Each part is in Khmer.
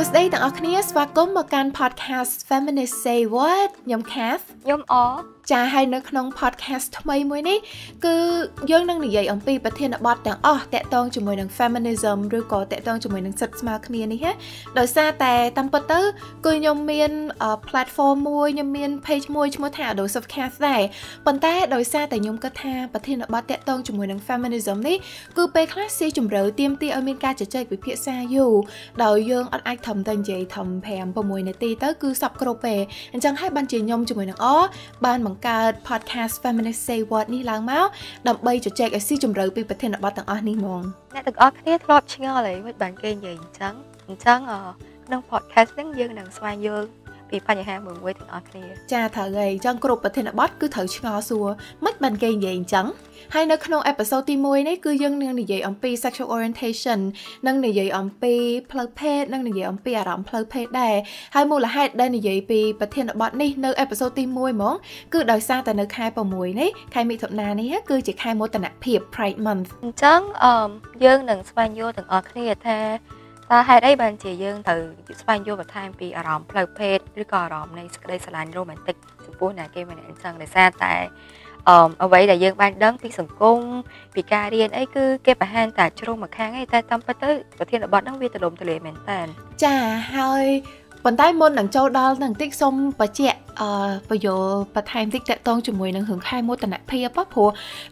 ួស្តីទាំងអស់គ្នាស្វាគមន៍មកកាន់ podcast Feminist Say What ខ្ញុំ Kath ខ្ញុំអចាហើយនៅក្នុង podcast ថ្មីមួយនេះគឺយើងនឹងនិយាយអំពីប្រធានបទទាំងអស់តាក់ទងជាមួយនឹង feminism ឬក៏តាក់ទងជាមួយនឹងសិទ្ធិស្មើគ្នានេះណាដោយសារតែតាមពិតទៅគឺខ្ញុំមាន platform មួយខ្ញុំមាន page មួយឈ្មោះថា Dose of Cath ដែរប៉ុន្តែដោយសារតែខ្ញុំគិតថាប្រធានបទតាក់ទងជាមួយនឹង feminism នេះគឺពេលខ្លះស៊ីជម្រៅទាមទារឲ្យមានការជជែកវិភាសាយូរដោយយើងអត់អាចធំតែនិយាយធំ5 6នាទីទៅគឺសពគ្រប់ទេអញ្ចឹងហើយបានជាខ្ញុំជាមួយនឹងអបានបង្កើត podcast Feminist Say What នេះឡើងមកដើម្បីជជែកឲ្យស៊ីជម្រៅពីប្រធានបទទាំងអស់នេះហ្មងអ្នកទាំងអស់គ្នាធ្លាប់ឆ្ងល់ហើយមិនបានគេនិយាយអញ្ចឹងអញ្ចឹងក្នុង podcast ហ្នឹងយើងនឹងស្វែងយល់ ពីបញ្ហាមួយមួយទាំងអស់គ្នាចាត្រូវហើយអញ្ចឹងគ្រប់ប្រធានបទគឺត្រូវឆ្ងល់សួរមិនបានគេនិយាយអញ្ចឹងហើយនៅក្នុងអេពីសូតទី1នេះគឺយើងនឹងនិយាយអំពី sexual orientation និងនិយាយអំពីផ្លូវភេទនិងនិយាយអំពីអារម្មណ៍ផ្លូវភេទដែរហើយមូលហេតុដែលនិយាយពីប្រធានបទនេះនៅអេពីសូតទី1ហ្មងគឺដោយសារតែនៅខែ6នេះខែមិថុនានេះគឺជាខែមោទនភាព Pride Month អញ្ចឹងអឺយើងនឹងស្វែងយល់ទាំងអស់គ្នាថា តើហេតុអីបានជាយើងត្រូវស្វែងយល់បន្ថែមពីអារម្មណ៍ផ្លូវភេទឬក៏អារម្មណ៍នៃសេចក្តីស្រឡាញ់រ៉ូម៉ាន់ទិកចំពោះអ្នកគេម្នាក់អញ្ចឹងដោយសារតែអឺអ្វីដែលយើងបានដឹងពីសង្គមពីការរៀនអីគឺគេបង្ហាញតែជ្រុងមួយខាងឯងតែតាមពិតទៅប្រធានបទហ្នឹងវាទលំទលាយមែនតើចាហើយប៉ុន្តែមុននឹងចូលដល់នឹងតិចសូមបញ្ជាក់ អឺពយោបន្ថែមតិចតកតងជាមួយនឹងរឿងខែមោទនភាពព្រោះ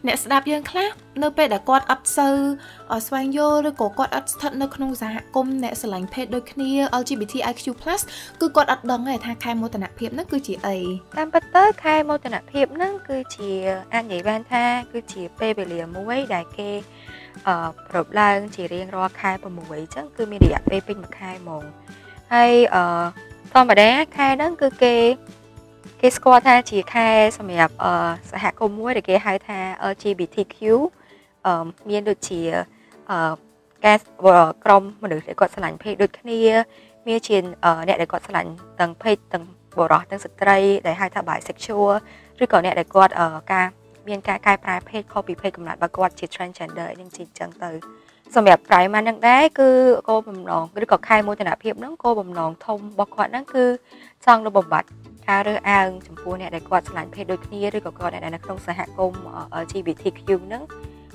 អ្នកស្ដាប់យើងខ្លះនៅពេលដែលគាត់អត់សូវស្វែងយល់ឬក៏គាត់អត់ស្ថិតនៅក្នុងសហគមន៍អ្នកស្រឡាញ់ភេទដូចគ្នា LGBTIQ+ គឺគាត់អត់ដឹងទេថាខែមោទនភាពហ្នឹងគឺជាអីតាមពិតទៅខែមោទនភាពហ្នឹងគឺជាអាចនិយាយបានថា គឺជាពេលវេលាមួយដែលគេអឺប្រពឡើង ជារៀងរាល់ខែ6អញ្ចឹងគឺមានរយៈពេលពេញមួយខែហ្មងហើយអឺធម្មតាខែហ្នឹងគឺគេ គេស្គាល់ថាជាខែសម្រាប់អឺសហគមន៍មួយដែលគេហៅថា LGBTQ អឺមានដូចជាអឺការក្រុមមនុស្សដែលគាត់ឆ្លាញ់ភេទដូចគ្នាមានជាអ្នកដែលគាត់ឆ្លាញ់ទាំងភេទទាំងបុរសទាំងស្ត្រីដែលហៅថា bisexual ឬក៏អ្នកដែលគាត់ការមានការកែប្រែភេទខុសពីភេទកំណត់របស់គាត់ជា transgender នឹងជាអញ្ចឹងទៅសម្រាប់ Prime ហ្នឹងដែរគឺគោលបំណងឬក៏ខែមោទនភាពហ្នឹងគោលបំណងធំរបស់គាត់ហ្នឹងគឺចង់លុបបំបាត់ ការរើសអើងចំពោះអ្នកដែលគាត់ឆ្លាញ់ភេទដូចគ្នាឬក៏គាត់ដែលនៅក្នុងសហគមន៍ LGBTQ ហ្នឹង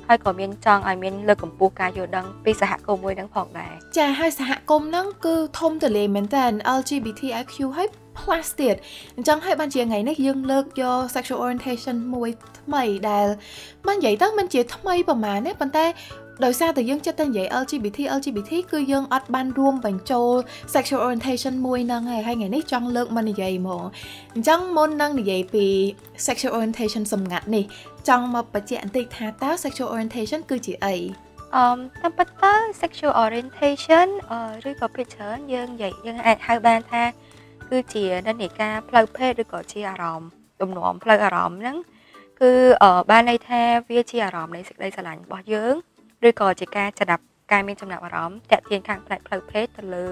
ហើយក៏មានចង់ឲ្យមានលើកកម្ពស់ការយល់ដឹងពីសហគមន៍មួយហ្នឹងផងដែរចាហើយសហគមន៍ហ្នឹងគឺធំទូលាយមែនតើ LGBTIQ ហើយ plus ទៀតអញ្ចឹងហើយបានជាថ្ងៃនេះយើងលើកយក sexual orientation មួយថ្មីដែលមិននិយាយទៅមិនជាថ្មីប្រហែលទេប៉ុន្តែ ដោយសារតែយើងចិត្តតែនិយាយ LGBT LGBT គឺយើងអត់បានរួមបញ្ចូល sexual orientation មួយហ្នឹងឯងហើយថ្ងៃនេះចង់លើកមកនិយាយហ្មងអញ្ចឹងមុននឹងនិយាយពី sexual orientation សម្ងាត់នេះចង់មកបញ្ជាក់បន្តិចថាតើ sexual orientation គឺជាអីអឺតាមពិតទៅ sexual orientation ឬក៏ភាគច្រើនយើងនិយាយយើងអាចហៅបានថា គឺជានិន្នាការផ្លូវភេទឬក៏ជាអារម្មណ៍ទំនោរផ្លូវអារម្មណ៍ហ្នឹងគឺបានន័យថាវាជាអារម្មណ៍នៃសេចក្តីស្រឡាញ់របស់យើង ឬក៏ជាការចំណាប់ការមានចំណាប់អារម្មណ៍តាក់ទាញខាងផ្នែកផ្លូវភេទទៅលើ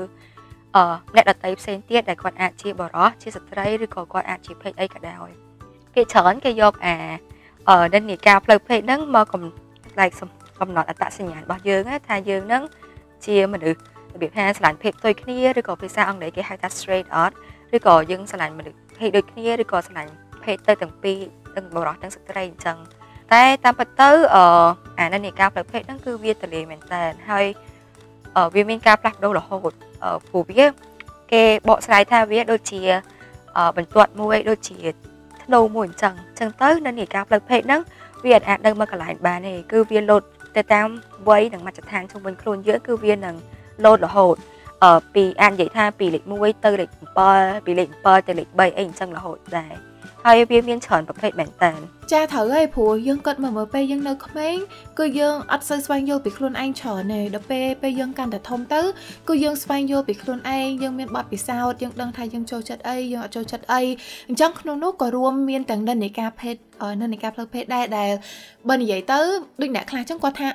អឺអ្នកដតីផ្សេងទៀតដែលគាត់អាចជាបរិសជាស្ត្រីឬក៏គាត់អាចជាភេទអីក៏ដោយគេច្រើនគេយកអាអឺនិន្នាការផ្លូវភេទហ្នឹងមកកំឡែកកំណត់អត្តសញ្ញាណរបស់យើងថាយើងហ្នឹងជាមនុស្សរបៀបថាស្រឡាញ់ភេទផ្ទុយគ្នាឬក៏ភាសាអង់គ្លេសគេហៅថា straight out ឬក៏យើងស្រឡាញ់មនុស្សភេទដូចគ្នាឬក៏ស្រឡាញ់ភេទទៅទាំងពីរទាំងបរិសទាំងស្ត្រីអញ្ចឹងតែតាមពិតទៅអ អានិន្នាការផ្លូវភេទហ្នឹងគឺវាទលាយមែនតើហើយវាមានការផ្លាស់ប្ដូររហូតព្រោះវាគេបកស្រាយថាវាដូចជាបន្ទាត់មួយដូចជាធ្នូមួយអញ្ចឹងអញ្ចឹងទៅនិន្នាការផ្លូវភេទហ្នឹងវាអាចនៅមកកន្លែងបានទេគឺវាលោតទៅតាមវ័យនិងមជ្ឈដ្ឋានជុំវិញខ្លួនយើងគឺវានឹងលោតរហូតអឺពីអាចនិយាយថាពីលេខ1ទៅលេខ7ពីលេខ7ទៅលេខ3អីអញ្ចឹងរហូតដែរហើយវាមានច្រើនប្រភេទមែនតើចាត្រូវហើយព្រោះយើងគិតមកមើលពេលយើងនៅក្មេងគឺយើងអត់សូវស្វែងយល់ពីខ្លួនឯងច្រើនទេដល់ពេលពេលយើងកាន់តែធំទៅគឺយើងស្វែងយល់ពីខ្លួនឯងយើងមានបទពិសោធន៍យើងដឹងថាយើងចូលចិត្តអីយើងអត់ចូលចិត្តអីអញ្ចឹងក្នុងនោះក៏រួមមានទាំងនិន្នាការភេទនិន្នាការផ្លូវភេទដែរដែលបើនិយាយទៅដូចអ្នកខ្លះចឹងគាត់ថា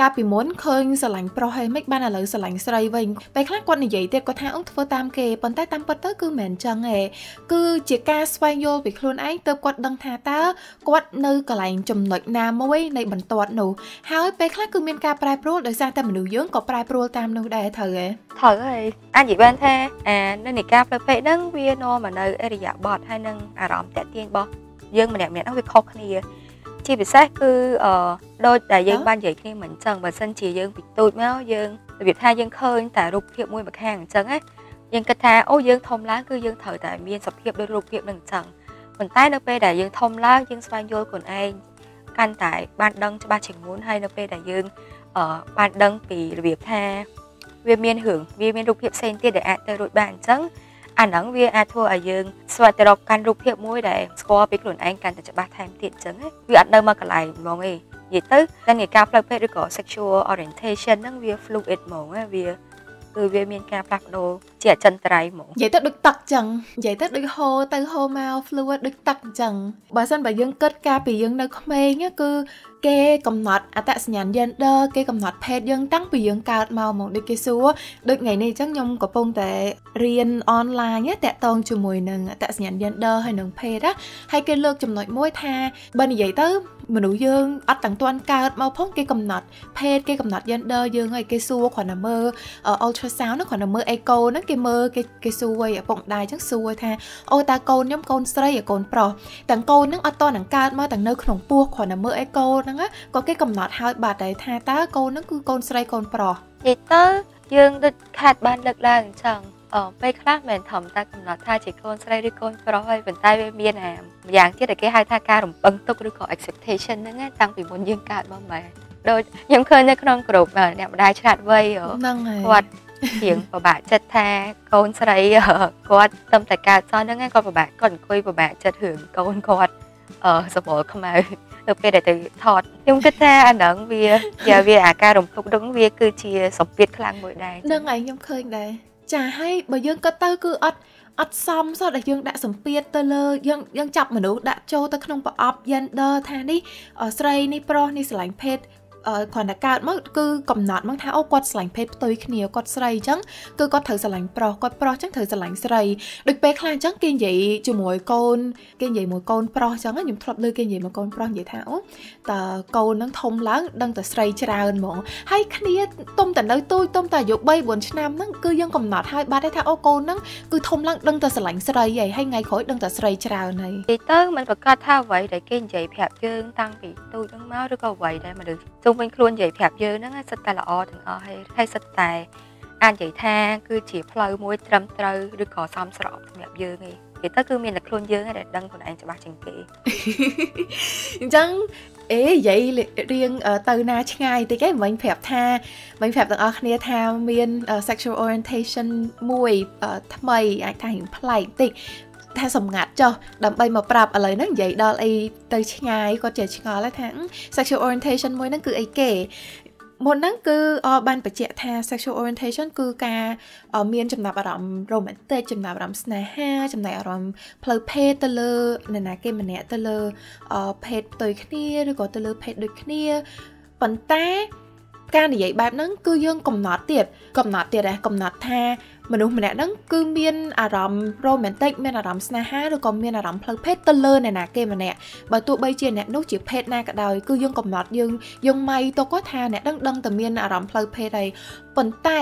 កាលពីមុនឃើញស្រឡាញ់ប្រុសហើយមិនបានឥឡូវស្រឡាញ់ស្រីវិញពេលខ្លះគាត់និយាយទៀតគាត់ថាអឺធ្វើតាមគេប៉ុន្តែតាមពិតទៅគឺមិនអញ្ចឹងទេគឺជាការស្វែងយល់ពីខ្លួនឯងទៅគាត់ដឹងថាតើគគាត់នៅកន្លែងចំណុចណាមួយនៃបន្ទាត់នោះហើយពេលខ្លះគឺមានការប្រែប្រួលដោយសារតែមនុស្សយើងក៏ប្រែប្រួលតាមនោះដែរត្រូវទេត្រូវហើយអាចនិយាយបានថាអានៅនៃការផ្លូវពេកហ្នឹងវានាំមកនៅអរិយាប័ត្រហើយនឹងអារម្មណ៍តាក់ទាញរបស់យើងម្នាក់ម្នាក់ហ្នឹងវាខុសគ្នា ជាពិសេសគឺអឺដូចដែលយើងបាននិយាយគ្នាមិនអញ្ចឹងបើសិនជាយើងពីទូចមកយើងរបៀបថាយើងឃើញតែរូបភាពមួយម្ខាងអញ្ចឹងណាយើងគិតថាអូយើងធំឡើងគឺយើងត្រូវតែមានសភាពដូចរូបភាពនឹងអញ្ចឹង ប៉ុន្តែនៅពេលដែលយើងធំឡើងយើងស្វែងយល់ខ្លួនឯងកាន់តែបានដឹងច្បាស់ជាងមុនហើយនៅពេលដែលយើងអឺបានដឹងពីរបៀបថាវាមានរឿងវាមានរូបភាពផ្សេងទៀតដែលអាចទៅរួចបានអញ្ចឹងអាហ្នឹងវាអាចធ្វើឲ្យយើងស្វែងទៅរកកាន់រូបភាពមួយដែលស្គាល់ពីខ្លួនឯងកាន់តែច្បាស់ថែមទៀតអញ្ចឹងវាអត់នៅមកកន្លែងហ្មងទេនិយាយទៅតែនៃការផ្លូវភេទឬក៏ sexual orientation ហ្នឹងវា fluid ហ្មងវា គឺវាមានការផ្លាស់ប្ដូរជាអចិន្ត្រៃយ៍ហ្មងនិយាយទៅដូចទឹកចឹងនិយាយទៅដូចហូរទៅហូរមក fluid ដូចទឹកចឹងបើសិនបើយើងគិតការពីយើងនៅក្មេងគឺគេកំណត់អត្តសញ្ញាណ gender គេកំណត់ភេទយើងតាំងពីយើងកើតមកមកដូចគេសួរដូចថ្ងៃនេះអញ្ចឹងខ្ញុំកំពុងតែរៀនអនឡាញតាក់ទងជាមួយនឹងអត្តសញ្ញាណ gender ហើយនឹងភេទណាហើយគេលើកចំណុចមួយថាបើនិយាយទៅមនុស្សយើងអត់ទាំងទាន់កើតមកផងគេកំណត់ភេទគេកំណត់ gender យើងហើយគេសួរគ្រាន់តែមើល ultrasound ហ្នឹងគ្រាន់តែមើល echo ហ្នឹងគេមើលគេគេសួរឪពុកម្ដាយអញ្ចឹងសួរថាអូតើកូនខ្ញុំកូនស្រីឬកូនប្រុសទាំងកូនហ្នឹងអត់តនឹងកើតមកទាំងនៅក្នុងពោះគ្រាន់តែមើល echo ហ្នឹងក៏គេកំណត់ហើយបាត់ដែរថាតើកូនហ្នឹងគឺកូនស្រីកូនប្រុសនិយាយទៅយើងដូចខាត់បានលើកឡើងអញ្ចឹងអឺពេលខ្លះមិនធំតែកំណត់ថាជាកូនស្រីឬកូនប្រុសហើយប៉ុន្តែវាមានអាម្យ៉ាងទៀតដែលគេហៅថាការរំពឹងទុកឬក៏ expectation ហ្នឹងតាំងពីមុនយើងកើតមកម៉ែដូចខ្ញុំឃើញនៅក្នុងក្រុមអ្នកម្ដាយឆ្លាតវៃហ្នឹងហើយគាត់ជាងពិបាកចិត្តថាកូនស្រីគាត់ទៅតែកើតសោះហ្នឹងគាត់ពិបាកគាត់អង្គុយពិបាកចិត្តរឿងកូនគាត់ អឺសបល់ខ្មៅទៅពេលដែលទៅថតខ្ញុំគិតថាអាហ្នឹងវាវាវាអាការរំភើបដឹងវាគឺជាសម្ពាធខ្លាំងមួយដែរនឹងឯងខ្ញុំឃើញដែរចាហើយបើយើងគិតទៅគឺអត់អត់សមសោះដែលយើងដាក់សម្ពាធទៅលើយើងយើងចាប់មនុស្សដាក់ចូលទៅក្នុងប្រអប់ gender ថានេះស្រីនេះប្រុសនេះស្រឡាញ់ភេទ គ្រាន់តែកើតមកគឺកំណត់មកថាអូគាត់ស្រឡាញ់ភេទផ្ទុយគ្នាគាត់ស្រីអញ្ចឹងគឺគាត់ត្រូវស្រឡាញ់ប្រុសគាត់ប្រុសអញ្ចឹងត្រូវស្រឡាញ់ស្រីដូចពេលខ្លះអញ្ចឹងគេនិយាយជាមួយកូនគេនិយាយមួយកូនប្រុសអញ្ចឹងខ្ញុំធ្លាប់លើគេនិយាយមួយកូនប្រុសនិយាយថាអូតើកូននឹងធំឡើងដឹងតែស្រីច្រើនហ្មងហើយគ្នាទុំតែនៅទូចទុំតែអាយុ3 4ឆ្នាំហ្នឹងគឺយើងកំណត់ហើយបាត់ទេថាអូកូនហ្នឹងគឺធំឡើងដឹងតែស្រឡាញ់ស្រីហើយហើយថ្ងៃក្រោយដឹងតែស្រីច្រើនហើយនិយាយទៅมันប្រកាសថាអ្វីដែលគេនិយាយប្រាប់យើងតាំងពីទូចហ្នឹងមកឬក៏អ្វីដែលមនុស្សុំវិញខ្លួននិយាយប្រាប់យើងហ្នឹងសិតតែល្អទាំងអស់ហើយហើយសិតតែអាចនិយាយថាគឺជាផ្លូវមួយត្រឹមត្រូវឬក៏សមស្របសម្រាប់យើងឯងនិយាយទៅគឺមានតែខ្លួនយើងឯងដែលដឹងខ្លួនឯងច្បាស់ជាងគេអញ្ចឹងអេនិយាយរៀងទៅណាឆ្ងាយតិចឯងមិញប្រាប់ថាមិញប្រាប់ទាំងអស់គ្នាថាមាន sexual orientation មួយថ្មីអាចថារៀងប្លែកតិច ថាសម្ងាត់ចុះដើម្បីមកប្រាប់ឥឡូវហ្នឹងនិយាយដល់អីទៅឆ្ងាយគាត់ចេះឆ្ងល់ថា sexual orientation មួយហ្នឹងគឺអីគេមុនហ្នឹងគឺបានបញ្ជាក់ថា sexual orientation គឺការមានចំណាប់អារម្មណ៍ romantic ចំណាប់អារម្មណ៍ស្នេហាចំណាប់អារម្មណ៍ផ្លូវភេទទៅលើនរណាគេម្នាក់ទៅលើភេទផ្ទុយគ្នាឬក៏ទៅលើភេទដូចគ្នាប៉ុន្តែការនិយាយបែបហ្នឹងគឺយើងកំណត់ទៀតកំណត់ទៀតដែរកំណត់ថា មនុស្សម្នាក់ហ្នឹងគឺមានអារម្មណ៍ romantic មានអារម្មណ៍ស្នេហាឬក៏មានអារម្មណ៍ផ្លូវភេទទៅលើអ្នកណាគេម្នាក់បើទោះបីជាអ្នកនោះជាភេទណាក៏ដោយគឺយើងកំណត់យើងយើងម៉ៃទៅគាត់ថាអ្នកដឹងដឹងតែមានអារម្មណ៍ផ្លូវភេទហើយប៉ុន្តែ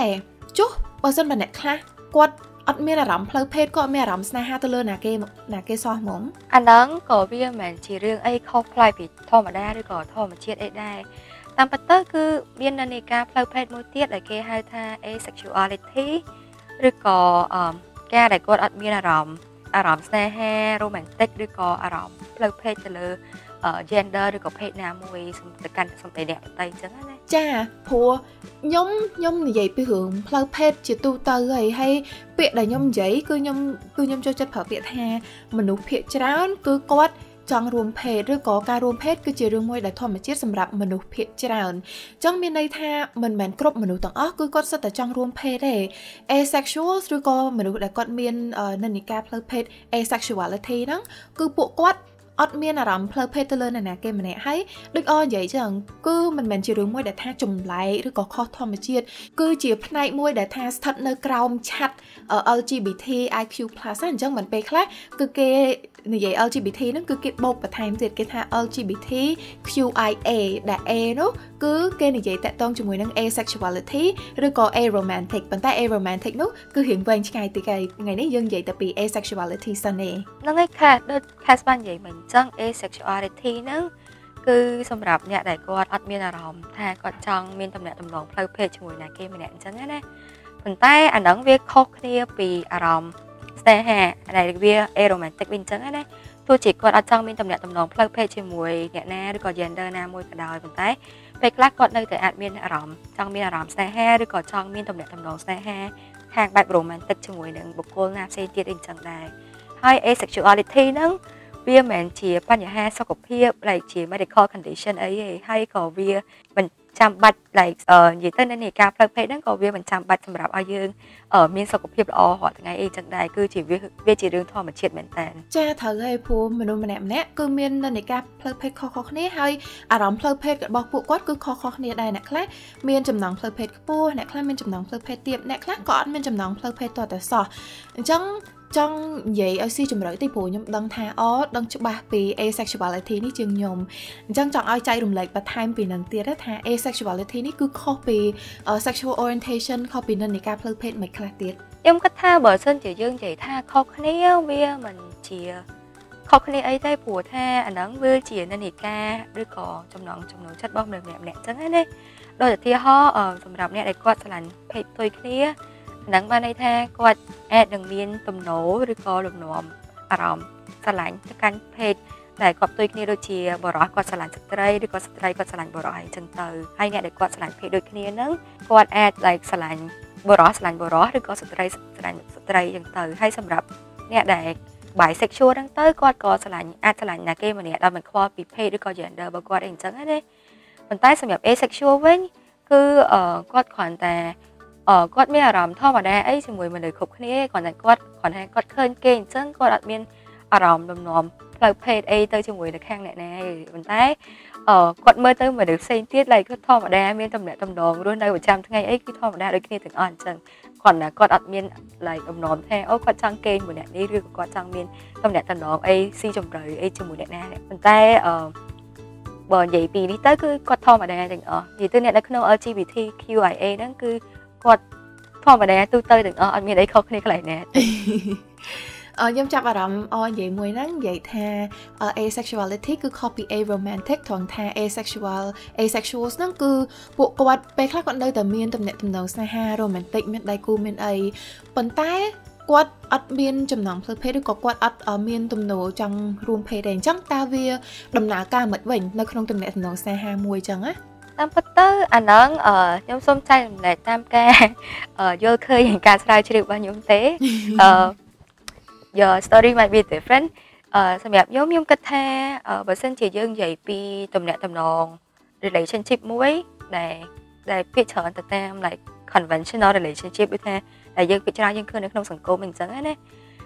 ចុះបើសិនបើអ្នកខ្លះគាត់អត់មានអារម្មណ៍ផ្លូវភេទក៏មានអារម្មណ៍ស្នេហាទៅលើណាគេណាគេសោះហ្មងអាហ្នឹងក៏វាមិនមែនជារឿងអីខុសប្លែកពីធម្មតាឬក៏ធម្មជាតិអីដែរតាមពិតទៅគឺមាននានាការផ្លូវភេទមួយទៀតដែលគេហៅថា asexuality ឬក៏ការដែលគាត់អត់មានអារម្មណ៍អារម្មណ៍ស្នេហា romantic ឬក៏អារម្មណ៍ផ្លូវភេទទៅលើ gender ឬក៏ភេទណាមួយទៅកាន់សម្ដីអ្នកដទៃអញ្ចឹងណាចាព្រោះខ្ញុំខ្ញុំនិយាយពីរឿងផ្លូវភេទជាទូទៅហើយហើយពាក្យដែលខ្ញុំនិយាយគឺខ្ញុំគឺខ្ញុំចូលចិត្តប្រើពាក្យថាមនុស្សភាគច្រើនគឺគាត់ ចង់រួមភេទឬក៏ការរួមភេទគឺជារឿងមួយដែលធម្មជាតិសម្រាប់មនុស្សភាគច្រើនអញ្ចឹងមានន័យថាមិនមែនគ្រប់មនុស្សទាំងអស់គឺគាត់សិតតែចង់រួមភេទទេ asexual ឬក៏មនុស្សដែលគាត់មាននិន្នាការផ្លូវភេទ asexuality ហ្នឹងគឺពួកគាត់អត់មានអារម្មណ៍ផ្លូវភេទទៅលើនរណាគេម្នាក់ហើយដូចអនិយាយចឹងគឺមិនមែនជារឿងមួយដែលថាចម្លែកឬក៏ខុសធម្មជាតិគឺជាផ្នែកមួយដែលថាស្ថិតនៅក្រោមឆាត់ LGBT IQ+ អញ្ចឹងមិនពេលខ្លះគឺគេ និយាយ LGBT ហ្នឹងគឺគេបូកបន្ថែមទៀតគេថា LGBT QIA ដែល A នោះគឺគេនិយាយតាក់ទងជាមួយនឹង asexuality ឬក៏ aromantic ប៉ុន្តែ aromantic នោះគឺរៀងវែងឆ្ងាយតិចហើយថ្ងៃនេះយើងនិយាយតែពី asexuality សិនទេហ្នឹងហើយខាដូចខាស្បាននិយាយមិញអញ្ចឹង asexuality ហ្នឹងគឺសម្រាប់អ្នកដែលគាត់អត់មានអារម្មណ៍ថាគាត់ចង់មានតំណែងតំណងផ្លូវភេទជាមួយអ្នកគេម្នាក់អញ្ចឹងណាប៉ុន្តែអាហ្នឹងវាខុសគ្នាពីអារម្មណ៍ ស្នេហាដែលវា aromantic វិញអញ្ចឹងណាទោះជាគាត់អត់ចង់មានតំណែងតំណងផ្លូវភេទជាមួយអ្នកណាឬក៏ gender ណាមួយក៏ដោយប៉ុន្តែពេលខ្លះគាត់នៅតែអាចមានអារម្មណ៍ចង់មានអារម្មណ៍ស្នេហាឬក៏ចង់មានតំណែងតំណងស្នេហាខាងបែប romantic ជាមួយនឹងបុគ្គលណាផ្សេងទៀតអីចឹងដែរហើយ asexuality ហ្នឹងវាមិនមែនជាបញ្ហាសុខភាព like ជា medical condition អីទេហើយក៏វាមិន ចាំបាច់ like និយាយទៅនៅនៃការផ្លូវភេទហ្នឹងក៏វាមិនចាំបាច់សម្រាប់ឲ្យយើងមានសុខភាពល្អរាល់ថ្ងៃអីចឹងដែរគឺជាវាវាជារឿងធម្មជាតិមែនតើចាត្រូវហើយព្រោះមនុស្សម្នាក់ម្នាក់គឺមាននៅនៃការផ្លូវភេទខុសៗគ្នាហើយអារម្មណ៍ផ្លូវភេទរបស់ពួកគាត់គឺខុសៗគ្នាដែរអ្នកខ្លះមានចំណងផ្លូវភេទខ្ពស់អ្នកខ្លះមានចំណងផ្លូវភេទទាបអ្នកខ្លះក៏អត់មានចំណងផ្លូវភេទតតែសោះអញ្ចឹង ចង់និយាយឲ្យស៊ីជម្រៅតិចព្រោះខ្ញុំដឹងថាអូដឹងច្បាស់ពី asexuality នេះជាងខ្ញុំអញ្ចឹងចង់ឲ្យចែករំលែកបន្ថែមពីនឹងទៀតថា asexuality នេះគឺខុសពី sexual orientation ខុសពីនិន្នាការផ្លូវភេទមិនខ្លះទៀតខ្ញុំគិតថាបើសិនជាយើងនិយាយថាខុសគ្នាវាមិនជាខុសគ្នាអីទេព្រោះថាអាហ្នឹងវាជានិន្នាការឬក៏ចំណងចំណងចិត្តរបស់មនុស្សម្នាក់ម្នាក់អញ្ចឹងណាដោយឧទាហរណ៍សម្រាប់អ្នកដែលគាត់ឆ្លាញ់ភេទផ្ទុយគ្នា ហ្នឹងបានន័យថាគាត់អាចនឹងមានទំនោរឬក៏លំនាំអារម្មណ៍ស្រឡាញ់ទៅកាន់ភេទដែលគាត់ផ្ទុយគ្នាដូចជាបរិសុទ្ធគាត់ស្រឡាញ់ស្ត្រីឬក៏ស្ត្រីគាត់ស្រឡាញ់បរិសុទ្ធអីចឹងទៅហើយអ្នកដែលគាត់ស្រឡាញ់ភេទដូចគ្នាហ្នឹងគាត់អាច like ស្រឡាញ់បរិសុទ្ធស្រឡាញ់បរិសុទ្ធឬក៏ស្ត្រីស្រឡាញ់ស្ត្រីចឹងទៅហើយសម្រាប់អ្នកដែល bisexual ហ្នឹងទៅគាត់ក៏ស្រឡាញ់អាចស្រឡាញ់ណាគេម្នាក់ដែលមិនខ្វល់ពីភេទឬក៏ gender របស់គាត់អីចឹងណាប៉ុន្តែសម្រាប់ asexual វិញគឺគាត់គ្រាន់តែ គាត់មានអារម្មណ៍ធម្មតាអីជាមួយមនុស្សគ្រប់គ្នាគ្រាន់តែគាត់គ្រាន់តែគាត់ឃើញគេអញ្ចឹងគាត់អត់មានអារម្មណ៍លំនាំផ្លូវភេទអីទៅជាមួយនៅខាងអ្នកណាទេប៉ុន្តែអឺគាត់មើលទៅមនុស្សផ្សេងទៀត like គាត់ធម្មតាមានតំណែងតំណងរស់នៅប្រចាំថ្ងៃអីគឺធម្មតាដូចគ្នាទាំងអស់អញ្ចឹងគាត់ណាគាត់អត់មាន like អំណមថាអូគាត់ចង់គេងមួយអ្នកនេះឬក៏គាត់ចង់មានតំណែងតំណងអីស៊ីជម្រៅអីជាមួយអ្នកណាប៉ុន្តែអឺបើនិយាយពីនេះទៅគឺគាត់ធម្មតាទាំងអស់និយាយទៅអ្នកនៅក្នុង LGBTQIA ហ្នឹងគឺ គាត់ធម្មតាទូទៅទាំងអស់អត់មានអីខុសគ្នាកន្លែងណាអឺខ្ញុំចាប់អារម្មណ៍អនិយាយមួយហ្នឹងនិយាយថា asexuality គឺ copy a romantic ត្រង់ថា asexual asexuals ហ្នឹងគឺពួកគាត់ពេលខ្លះគាត់នៅតែមានទំនាក់ទំនងស្នេហា romantic មានដៃគូមានអីប៉ុន្តែគាត់អត់មានចំណងផ្លូវភេទឬក៏គាត់អត់មានទំនោរចង់រួមភេទទេអញ្ចឹងតើវាដំណើរការមិនវិញនៅក្នុងទំនាក់ទំនងស្នេហាមួយអញ្ចឹងណា តាមពិតទៅអាហ្នឹងខ្ញុំសូមចែករំលែកតាមការយល់ឃើញនៃការស្រាវជ្រាវរបស់ខ្ញុំទេអឺ your story might be different អឺសម្រាប់ខ្ញុំខ្ញុំគិតថាបើសិនជាយើងនិយាយពីទំនាក់ទំនង relationship មួយដែលដែលភាគច្រើនទៅតាម like conventional relationship ដូចថាដែលយើងពិចារណាយើងឃើញនៅក្នុងសង្គមអញ្ចឹងណា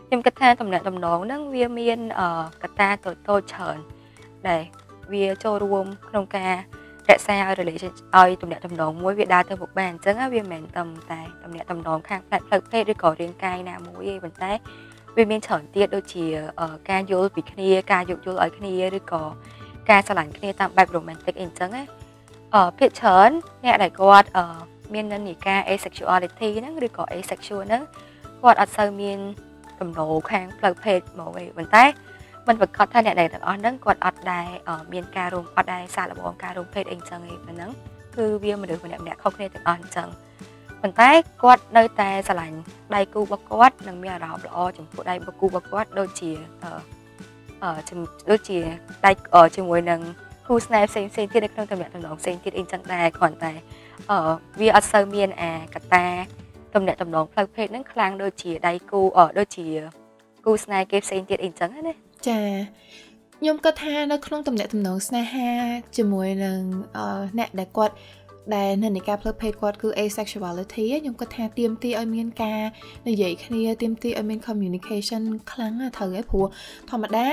ខ្ញុំគិតថាទំនាក់ទំនងហ្នឹងវាមានកត្តាតូចតូចច្រើនដែលវាចូលរួមក្នុងការ រក្សាឲ្យ relation ឲ្យទំនាក់ទំនងមួយវាដើរទៅមុខបានអញ្ចឹងវាមិនមែនតែតែទំនាក់ទំនងខាងផ្នែកផ្លូវភេទឬក៏រាងកាយណាមួយទេប៉ុន្តែវាមានច្រើនទៀតដូចជាការយល់ពីគ្នាការយោគយល់ឲ្យគ្នាឬក៏ការស្រឡាញ់គ្នាតាមបែប romantic អីអញ្ចឹងណាអឺភាគច្រើនអ្នកដែលគាត់អឺមាននិន្នាការ asexuality ហ្នឹងឬក៏ asexual ហ្នឹងគាត់អត់សូវមានទំនោរខាងផ្លូវភេទមកទេប៉ុន្តែ មិនប្រកាសថាអ្នកដែលទាំងអស់ហ្នឹងគាត់អត់ដែរមានការរួមអត់ដែរសារល្បងការរួមភេទអីចឹងឯងប៉ុណ្ណឹងគឺវាមនុស្សម្នាក់ម្នាក់ខុសគ្នាទាំងអស់អញ្ចឹងប៉ុន្តែគាត់នៅតែស្រឡាញ់ដៃគូរបស់គាត់និងមានអារម្មណ៍ល្អចំពោះដៃគូរបស់គាត់ដូចជាអឺដូចជាដៃជាមួយនឹងគូស្នេហ៍ផ្សេងផ្សេងទៀតនៅក្នុងទំនាក់ទំនងផ្សេងទៀតអីចឹងដែរគ្រាន់តែអឺវាអត់សូវមានអាកតាទំនាក់ទំនងផ្លូវភេទហ្នឹងខ្លាំងដូចជាដៃគូដូចជាគូស្នេហ៍គេផ្សេងទៀតអីចឹងណា ចាខ្ញុំគិតថានៅក្នុងទំនាក់ទំនងស្នេហាជាមួយនឹងអ្នកដែលគាត់ដែលនិន្នាការផ្លូវភេទគាត់គឺ asexuality ខ្ញុំគាត់ថាទៀមទីឲ្យមានការនិយាយគ្នាទៀមទីឲ្យមាន communication ខ្លាំងណាស់ត្រូវហើយព្រោះធម្មតា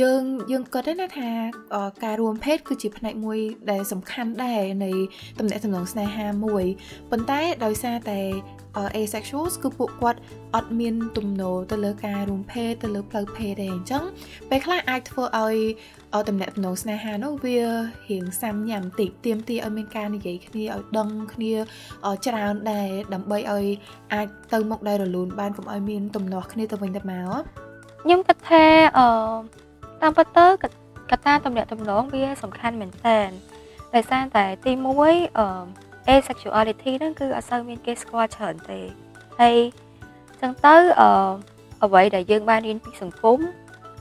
យើងយើងគិតទេណាថាការរួមភេទគឺជាផ្នែកមួយដែលសំខាន់ដែរនៃទំនាក់ទំនងស្នេហាមួយប៉ុន្តែដោយសារតែ asexuals គឺពួកគាត់ អត់មានទំនោរទៅលើការរួមភេទទៅលើផ្លូវភេទទេអញ្ចឹងពេលខ្លះអាចធ្វើឲ្យតំណែងតំណងស្នេហានោះវារៀងសាំញ៉ាំតិចទៀមទីឲ្យមានការនិយាយគ្នាឲ្យដឹងគ្នាច្រើនដែរដើម្បីឲ្យអាចទៅមុខដែររលូនបានកុំឲ្យមានទំនាស់គ្នាទៅវិញទៅមកខ្ញុំគិតថាអឺតាមពិតទៅកត្តាតំណែងតំណងវាសំខាន់មែនតើដោយសារតែទី1អឺ asexuality ហ្នឹងគឺអត់សូវមានគេស្គាល់ច្រើនទេហើយ ចឹងទៅអឺអ្វីដែលយើងបានរៀនពីសង្គម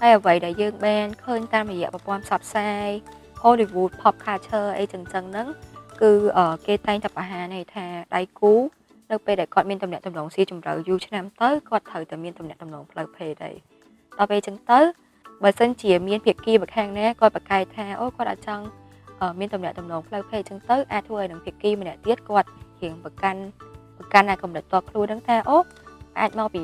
ហើយអ្វីដែលយើងបានឃើញតាមរយៈប្រព័ន្ធផ្សព្វផ្សាយ Hollywood pop culture អីចឹងចឹងហ្នឹងគឺគេតែងតែបង្ហាញឲ្យថាដៃគូនៅពេលដែលគាត់មានតំណែងតំណងស៊ីជម្រៅយូរឆ្នាំទៅគាត់ត្រូវតែមានតំណែងតំណងផ្លូវភេទហើយដល់ពេលចឹងទៅបើសិនជាមានភាគីម្ខាងណាគាត់ប្រកែកថាអូគាត់អាចចង់មានតំណែងតំណងផ្លូវភេទចឹងទៅអាចធ្វើឲ្យនឹងភាគីម្នាក់ទៀតគាត់រៀងប្រកាន់ប្រកាន់តែកំណត់តខ្លួនហ្នឹងថាអូ អាចមកពី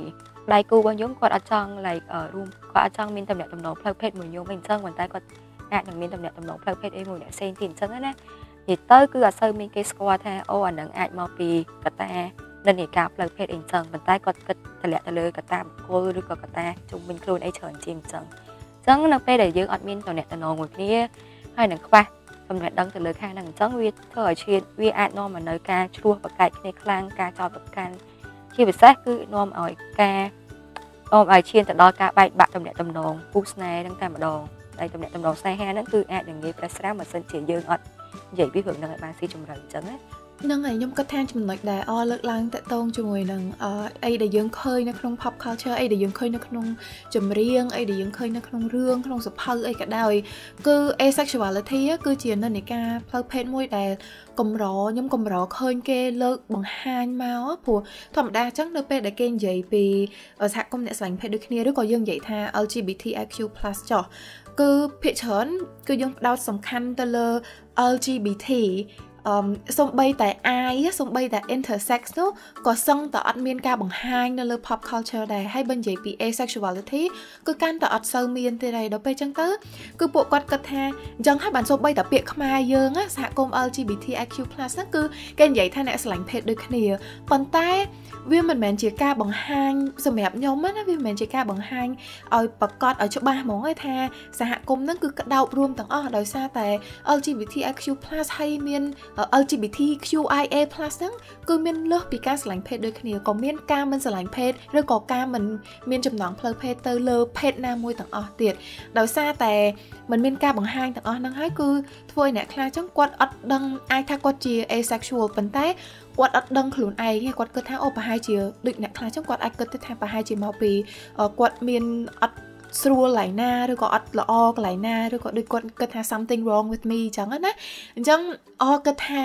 ដៃគូរបស់ខ្ញុំគាត់អត់ចង់ like រួមគាត់អត់ចង់មានតំណែងតំណងផ្លូវភេទមួយខ្ញុំអីចឹងប៉ុន្តែគាត់អាចនឹងមានតំណែងតំណងផ្លូវភេទអីមួយអ្នកផ្សេងទៀតអញ្ចឹងណានិយាយទៅគឺអត់សូវមានគេស្គាល់ថាអូអានឹងអាចមកពីកតានិន្នាការផ្លូវភេទអីចឹងប៉ុន្តែគាត់គិតតម្លាក់ទៅលើកតាបុគ្គលឬក៏កតាជុំវិញខ្លួនអីច្រើនជាងចឹងអញ្ចឹងនៅពេលដែលយើងអត់មានតំណែងតំណងមួយគ្នាហើយនឹងខ្វះចំណេះដឹងទៅលើខាងហ្នឹងអញ្ចឹងវាធ្វើឲ្យឈានវាអាចនាំមកនៅការឆ្លោះប្រកែកគ្នាខ្លាំងការចោទប្រកាន់ ជាពិសេសគឺនាំឲ្យការនាំឲ្យឈានទៅដល់ការបែកបាក់ទំនាក់ទំនងគូស្នេហ៍ហ្នឹងតែម្ដងហើយទំនាក់ទំនងស្នេហាហ្នឹងគឺអាចនឹងងាយប្រេះស្រាំបើសិនជាយើងអត់និយាយពីរឿងហ្នឹងឲ្យបានស៊ីជម្រៅអញ្ចឹងណា ហ្នឹងហើយខ្ញុំគិតថាចំណុចដែលអលើកឡើងតកតងជាមួយនឹងអីដែលយើងឃើញនៅក្នុង pop culture អីដែលយើងឃើញនៅក្នុងចម្រៀងអីដែលយើងឃើញនៅក្នុងរឿងក្នុងសភៅអីក៏ដោយគឺ asexuality គឺជានិន្នាការផ្លូវភេទមួយដែលកម្រខ្ញុំកម្រឃើញគេលើកបង្ហាញមកព្រោះធម្មតាអញ្ចឹងនៅពេលដែលគេនិយាយពីសហគមន៍អ្នកស្វែងភេទដូចគ្នាឬក៏យើងនិយាយថា LGBTIQ+ ចុះគឺភាគច្រើនគឺយើងផ្ដោតសំខាន់ទៅលើ LGBT អឺសំបីតែ I សំបីតែ intersex នោះក៏សឹងតែអត់មានការបង្ហាញនៅលើ pop culture ដែរហើយបើនិយាយពី asexuality គឺកាន់តែអត់សូវមានទេដែរដល់ពេលចឹងទៅគឺពួកគាត់គិតថាអញ្ចឹងហើយបានសំបីតែពាក្យខ្មែរយើងសហគមន៍ LGBTIQ+ ហ្នឹងគឺគេនិយាយថាអ្នកស្រឡាញ់ភេទដូចគ្នាប៉ុន្តែវាមិនមែនជាការបង្ហាញសម្រាប់ខ្ញុំណាវាមិនមែនជាការបង្ហាញឲ្យប្រកាសឲ្យច្បាស់ហ្មងឯថាសហគមន៍ហ្នឹងគឺក្តោបរួមទាំងអស់ដោយសារតែ LGBTIQ+ ហើយមាន LGBTQIA+ ហ្នឹងគឺមានលើសពីការស្រឡាញ់ភេទដូចគ្នាក៏មានការមិនស្រឡាញ់ភេទឬក៏ការមិនមានចំណងផ្លូវភេទទៅលើភេទណាមួយទាំងអស់ទៀតដោយសារតែมันមានការបង្ហាញទាំងអស់ហ្នឹងហើយគឺធ្វើឲ្យអ្នកខ្លះចឹងគាត់អត់ដឹងអាចថាគាត់ជា asexual ប៉ុន្តែគាត់អត់ដឹងខ្លួនឯងគាត់គិតថាអូប្រហែលជាដូចអ្នកខ្លះចឹងគាត់អាចគិតទៅថាប្រហែលជាមកពីគាត់មានអត់ ស្រួលកន្លែងណាឬក៏អត់ល្អកន្លែងណាឬក៏ដូចគាត់គិតថា something wrong with me អញ្ចឹងណាអញ្ចឹងអគិតថា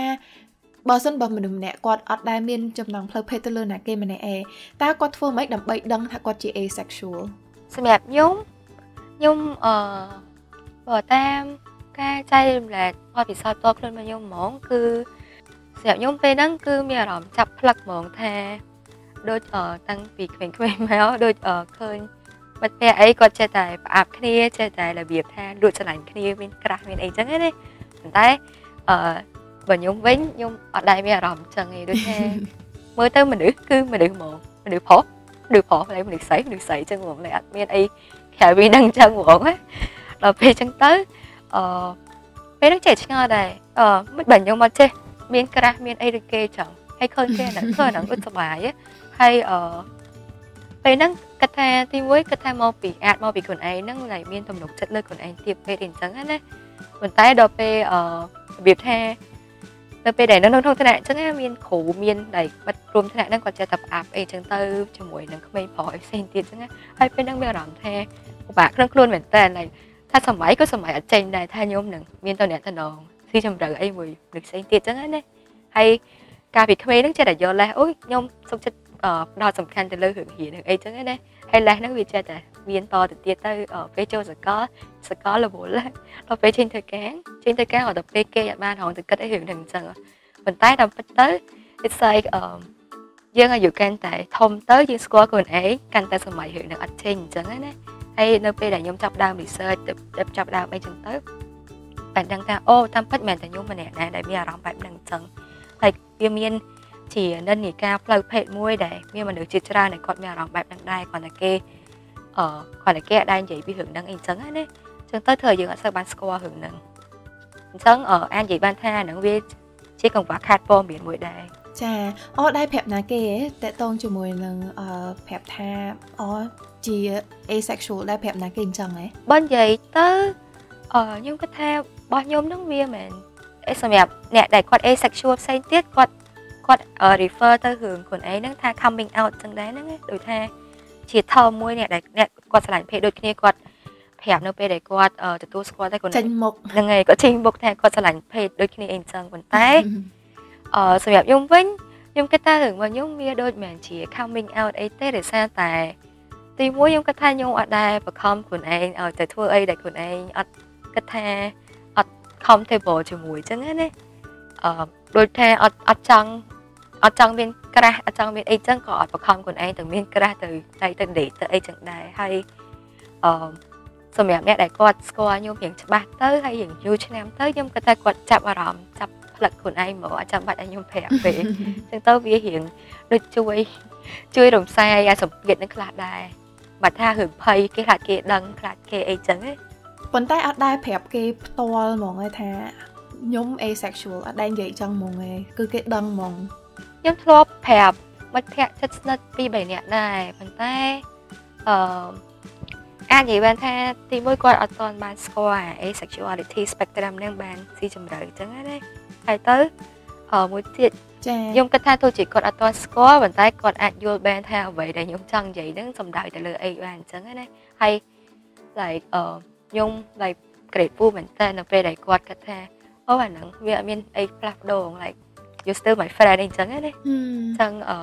បើសិនបើមនុស្សម្នាក់គាត់អត់ដែលមានចំណងផ្លូវភេទទៅលើអ្នកគេម្នាក់ឯងតើគាត់ធ្វើម៉េចដើម្បីដឹងថាគាត់ជា asexual សម្រាប់ខ្ញុំខ្ញុំអឺបើតាមការចែករំលែកបទពិសោធន៍តខ្លួនរបស់ខ្ញុំហ្មងគឺសម្រាប់ខ្ញុំពេលហ្នឹងគឺមានអារម្មណ៍ចាប់ផ្លឹកហ្មងថាដូចតាំងពីក្មេងៗមកដូចឃើញ មិត្តភក្តិអីគាត់ចេះតែផ្អាប់គ្នាចេះតែរបៀបថាលួចឆ្លាញ់គ្នាមានក្រាស់មានអីចឹងណាប៉ុន្តែអឺបើខ្ញុំវិញខ្ញុំអត់ដែរមានអារម្មណ៍ចឹងឯងដូចថាមើលទៅមនុស្សគឺមនុស្សហ្មងមនុស្សប្រុសមនុស្សប្រុសហើយមនុស្សស្រីមនុស្សស្រីចឹងហ្មងតែអត់មានអីក្រៅពីនឹងចឹងហ្មងណាដល់ពេលចឹងទៅអឺពេលហ្នឹងចេះឆ្ងល់ដែរអឺមិនបើខ្ញុំមកចេះមានក្រាស់មានអីដូចគេចឹងហើយឃើញគេហ្នឹងឃើញហ្នឹងដូចសុបាយហើយអឺពេលហ្នឹង គាត់ថាទីមួយគាត់ថាមកពីអាចមកពីខ្លួនឯងហ្នឹង lại មានទំនុកចិត្តលើខ្លួនឯងទៀតពេលអញ្ចឹងណាប៉ុន្តែដល់ពេលអឺរបៀបថានៅពេលដែលនៅក្នុងថ្នាក់អញ្ចឹងមានគ្រូមានដែលបាត់រួមថ្នាក់ហ្នឹងគាត់ចេះតែផ្អាប់អីអញ្ចឹងទៅជាមួយនឹងក្មេងប្រុសអីផ្សេងទៀតអញ្ចឹងហើយពេលហ្នឹងមានអារម្មណ៍ថាពិបាកក្នុងខ្លួនមែនតើថាសម័យក៏សម័យអត់ចេញដែរថាខ្ញុំនឹងមានតអ្នកតំណងស៊ីជម្រៅអីមួយនឹងផ្សេងទៀតអញ្ចឹងណាហើយកាលពីក្មេងហ្នឹងចេះតែយកលេសអូយខ្ញុំសុខចិត្ត ផ្ដោតសំខាន់ទៅលើរឿងរៀនអីចឹងណាហើយលេសហ្នឹងវាចេះតែមានតទៅទៀតទៅពេលចូលសកលសកលរវល់ដល់ពេលចេញធ្វើការចេញធ្វើការដល់ពេលគេអត់បានហងទៅគិតអីរឿងហ្នឹងអញ្ចឹងប៉ុន្តែដល់ពិតទៅ it's like um យើងអាយុកាន់តែធំទៅយើងស្គាល់ខ្លួនឯងកាន់តែសម័យរឿងនឹងអត់ចេញអញ្ចឹងណាហើយនៅពេលដែលខ្ញុំចាប់ដើម research ទៅចាប់ដើមអីចឹងទៅបានដឹងថាអូតាមពិតមែនតែខ្ញុំម្នាក់ណាដែលមានអារម្មណ៍បែបហ្នឹងអញ្ចឹងហើយវាមាន ជានិន្នាការផ្លូវភេទមួយដែលមានមនុស្សជាច្រើនដែលគាត់មានអារម្មណ៍បែបហ្នឹងដែរគាត់តែគេអឺគាត់តែគេអត់ដែរនិយាយពីរឿងហ្នឹងអីចឹងណាអញ្ចឹងទៅធ្វើឲ្យយើងអត់សូវបានស្គាល់រឿងហ្នឹងអញ្ចឹងអាចនិយាយបានថាហ្នឹងវាជាកង្វះខាតព័ត៌មានមួយដែរចាអូដែរប្រាប់ណាគេតកតងជាមួយនឹងអឺប្រាប់ថាអូជា asexual ដែរប្រាប់ណាគេអញ្ចឹងហ៎បើនិយាយទៅអឺខ្ញុំគិតថារបស់ខ្ញុំហ្នឹងវាមិនសម្រាប់អ្នកដែលគាត់ asexual ផ្សេងទៀតគាត់ គាត់ refer ទៅរឿងខ្លួនឯងហ្នឹងថា coming out ចឹងដែរហ្នឹងដូចថាជាថមមួយអ្នកដែលអ្នកគាត់ឆ្លាញ់ភេទដូចគ្នាគាត់ប្រាប់នៅពេលដែលគាត់ទទួលស្គាល់តែគាត់ចេញមុខហ្នឹងហើយគាត់ចេញមុខថាគាត់ឆ្លាញ់ភេទដូចគ្នាអីចឹងប៉ុន្តែអឺសម្រាប់ខ្ញុំវិញខ្ញុំគិតថារឿងរបស់ខ្ញុំវាដូចមិនជា coming out អីទេដោយសារតែទីមួយខ្ញុំគិតថាខ្ញុំអត់ដែលបខំខ្លួនឯងឲ្យទៅធ្វើអីដែលខ្លួនឯងអត់គិតថាអត់ comfortable ជាមួយអញ្ចឹងណាអឺដូចថាអត់អត់ចង់ អត់ចង់មានក្រាស់អត់ចង់មានអីចឹងក៏អត់បខំខ្លួនឯងទៅមានក្រាស់ទៅទៅទៅដេកទៅអីចឹងដែរហើយអឺសម្រាប់អ្នកដែលគាត់ស្គាល់ខ្ញុំរៀងច្បាស់ទៅហើយរៀងយូរឆ្នាំទៅខ្ញុំគិតថាគាត់ចាប់អារម្មណ៍ចាប់ផ្លឹកខ្លួនឯងមកអត់ចាំបាច់ឲ្យខ្ញុំប្រាប់ទេចឹងទៅវារៀងដូចជួយជួយរំសាយឲ្យសម្ពាធនឹងខ្លះដែរបើថារឿងភ័យគេខ្លាចគេដឹងខ្លាចគេអីចឹងណាប៉ុន្តែអត់ដែរប្រាប់គេផ្ទាល់ហ្មងឯថាខ្ញុំ asexual អត់ដែរនិយាយចឹងហ្មងឯងគឺគេដឹងហ្មង ខ្ញុំធ្លាប់ប្រាប់មិត្តភ័ក្តិចិត្តស្និទ្ធពីរបីនាក់ដែរប៉ុន្តែអឺអាចនិយាយបានថាទីមួយគាត់អត់ទាន់បានស្គាល់អា asexuality spectrum ហ្នឹងបានស៊ីជម្រៅអញ្ចឹងណាហើយទៅអឺមួយទៀតចាខ្ញុំគិតថាទោះជាគាត់អត់ទាន់ស្គាល់ប៉ុន្តែគាត់អាចយល់បានថាអ្វីដែលខ្ញុំចង់និយាយហ្នឹងសំដៅទៅលើអីបានអញ្ចឹងណាហើយ like អឺខ្ញុំ like grateful មែនតើនៅពេលដែលគាត់គិតថាអូអាហ្នឹងវាអត់មានអីផ្លាស់ប្ដូរ like you still my friend អញ្ចឹងណាអញ្ចឹងអឺ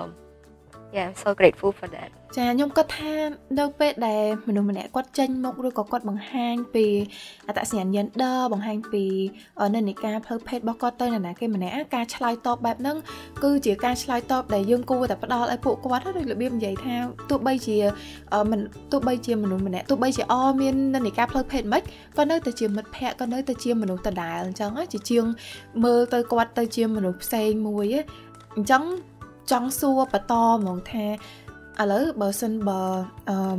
yeah I'm so grateful for that ចាខ្ញុំគាត់ថានៅពេលដែលមនុស្សម្នាក់គាត់ចេញមុខឬក៏គាត់បង្ហាញពីអត្តសញ្ញាណ gender បង្ហាញពីនិន្នាការផ្លូវភេទរបស់គាត់ទៅនរណាគេម្នាក់ការឆ្លើយតបបែបហ្នឹងគឺជាការឆ្លើយតបដែលយើងគួរតែផ្ដល់ឲ្យពួកគាត់ដូចរបៀបនិយាយថាទោះបីជាមិនទោះបីជាមនុស្សម្នាក់ទោះបីជាអមាននិន្នាការផ្លូវភេទមិនក៏នៅតែជាមិត្តភ័ក្តិក៏នៅតែជាមនុស្សដដែលអញ្ចឹងជាជាងមើលទៅគាត់ទៅជាមនុស្សផ្សេងមួយអញ្ចឹង ចង់សួរបន្តហ្មងថាឥឡូវបើសិនបើ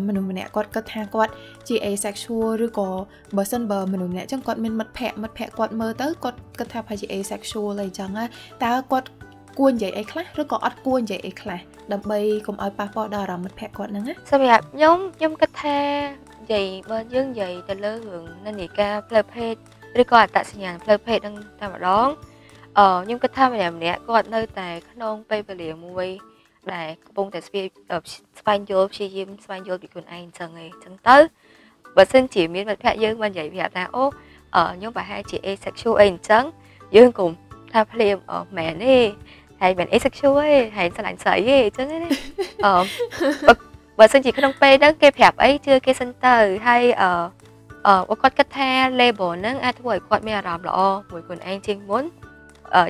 មនុស្សម្នាក់គាត់គិតថាគាត់ជា asexual ឬក៏បើសិនបើមនុស្សម្នាក់ចឹងគាត់មានមិត្តភ័ក្តិមិត្តភ័ក្តិគាត់មើលទៅគាត់គិតថាប្រហែលជា asexual អីចឹងណាតើគាត់គួរនិយាយអីខ្លះឬក៏អត់គួរនិយាយអីខ្លះដើម្បីកុំឲ្យប៉ះពាល់ដល់អារម្មណ៍មិត្តភ័ក្តិគាត់ហ្នឹងណាសម្រាប់ខ្ញុំខ្ញុំគិតថានិយាយបើយើងនិយាយទៅលើរឿងនិន្នាការផ្លូវភេទឬក៏អត្តសញ្ញាណផ្លូវភេទហ្នឹងតែម្ដង អឺខ្ញុំគិតថាម្នាក់ម្នាក់គាត់នៅតែក្នុងពេលវេលាមួយដែលកំពុងតែស្វែងស្វែងយល់ព្យាយាមស្វែងយល់ពីខ្លួនឯងអញ្ចឹងឯងអញ្ចឹងទៅបើសិនជាមានមិត្តភក្តិយើងបាននិយាយប្រាប់ថាអូខ្ញុំប្រហែលជា asexual អីអញ្ចឹងយើងកុំថាភ្លាមអមែនទេហើយមិន asexual ទេហើយឆ្លាញ់ស្រីទេអញ្ចឹងណាអឺបើសិនជាក្នុងពេលហ្នឹងគេប្រាប់អីជឿគេសិនទៅហើយអឺអឺគាត់គិតថា label ហ្នឹងអាចធ្វើឲ្យគាត់មានអារម្មណ៍ល្អមួយខ្លួនឯងជាងមុន